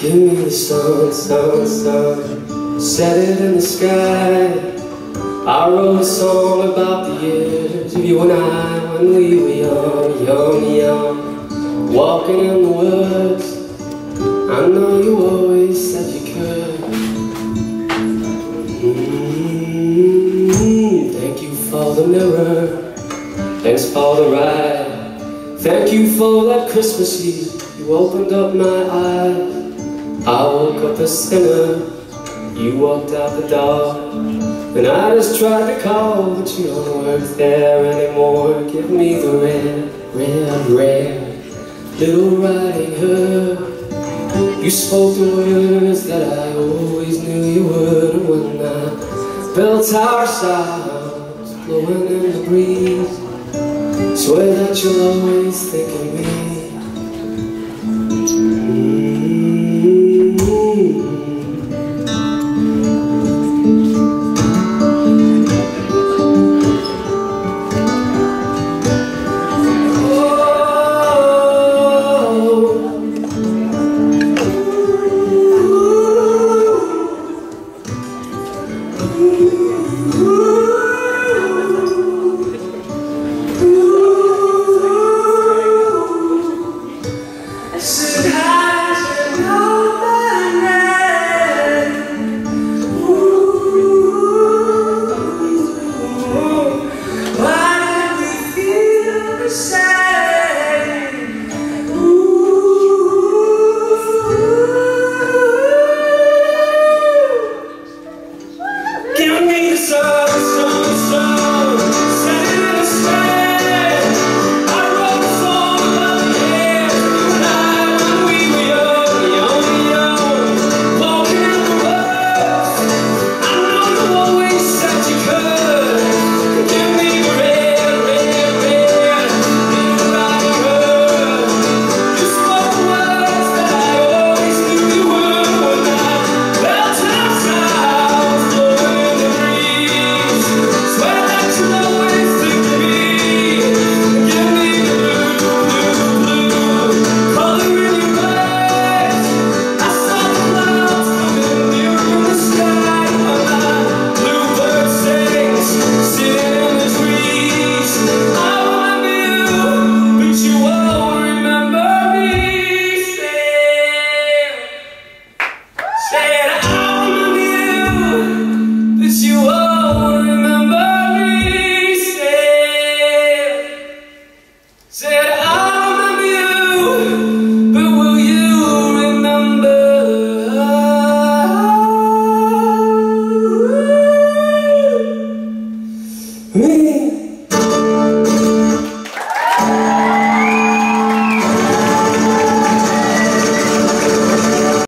Give me the sun, sun, sun, set it in the sky. I wrote a song about the years of you and I when we were young, young, young, walking in the woods. I know you always said you could. Mm -hmm. Thank you for the mirror, thanks for the ride. Thank you for that Christmas Eve, you opened up my eyes. I woke up a sinner, you walked out the door. And I just tried to call, but you don't work there anymore. Give me the red, red, red Little Riding Hood. You spoke the words that I always knew you would. When I built our sounds Blowing in the breeze Swear that you'll always think of Me Ooh.